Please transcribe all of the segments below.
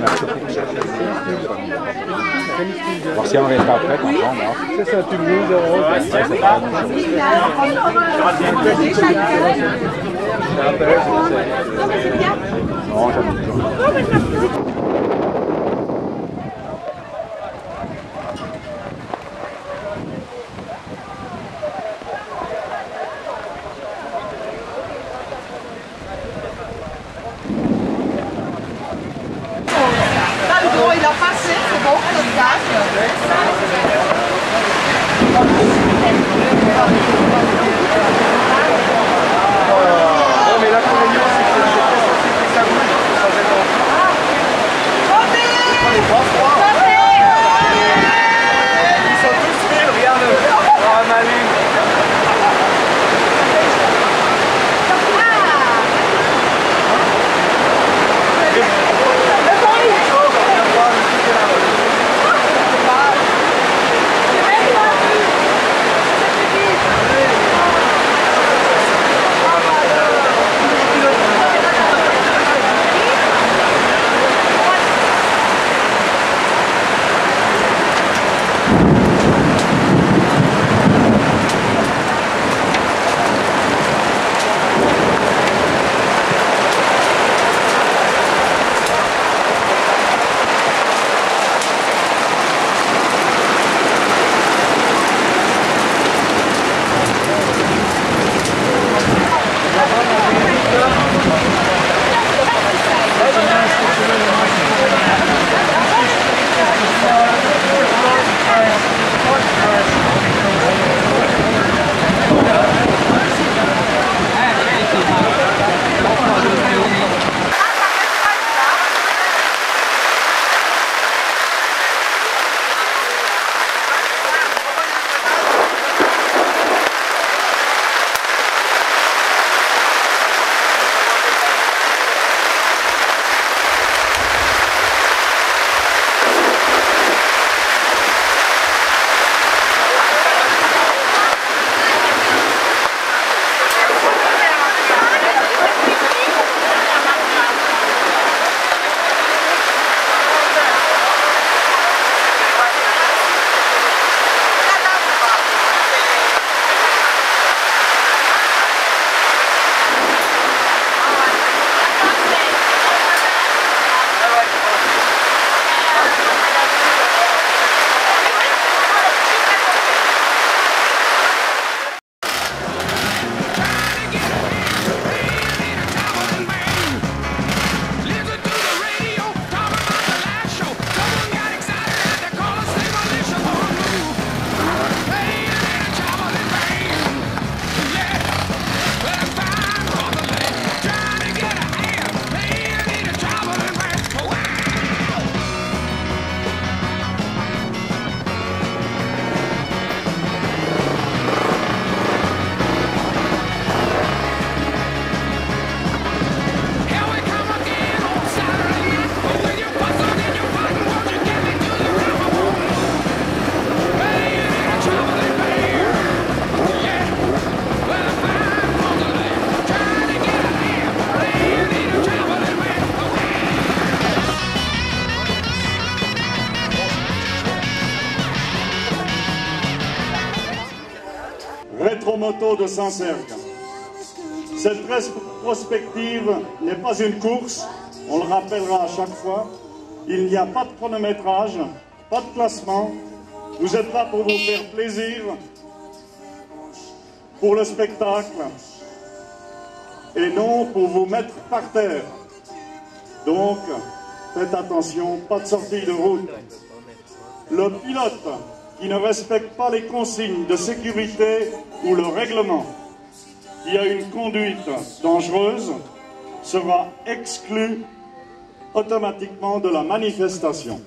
il y a un marché pour chercher. Voir si on reste après, par contre. hein. C'est ça, tu me dis, Non, j'aime. Rétromoto de Saint-Cergue. Cette prospective n'est pas une course, on le rappellera à chaque fois. Il n'y a pas de chronométrage, pas de classement. Vous êtes là pour vous faire plaisir, pour le spectacle, et non pour vous mettre par terre. Donc, faites attention, pas de sortie de route. Le pilote qui ne respecte pas les consignes de sécurité ou le règlement, qui a une conduite dangereuse, sera exclu automatiquement de la manifestation.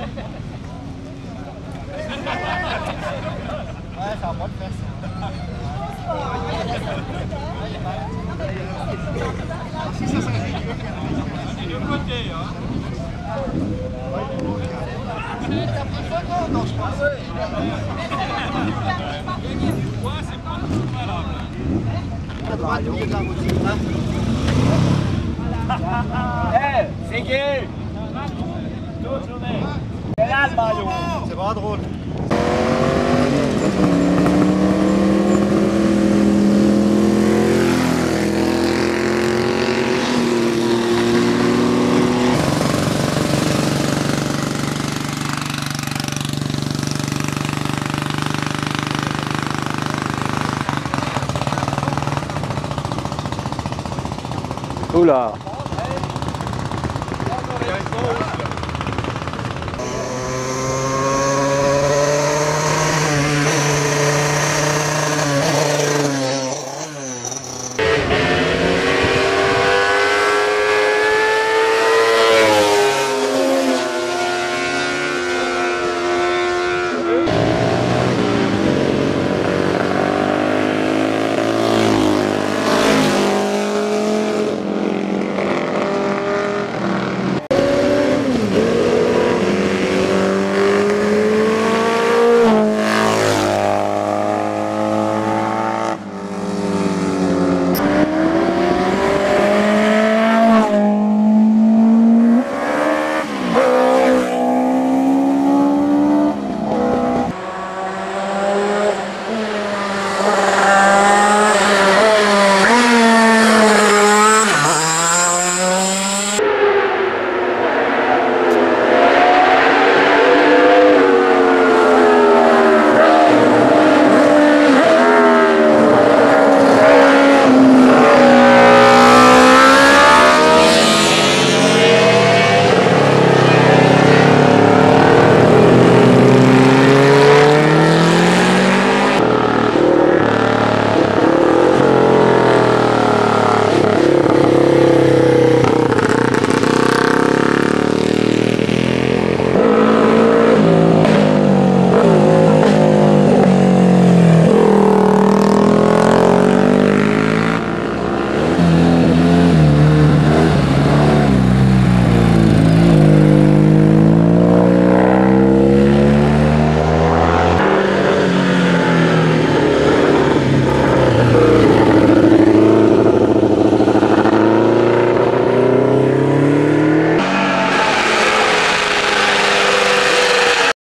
Ha, ha, ha. là.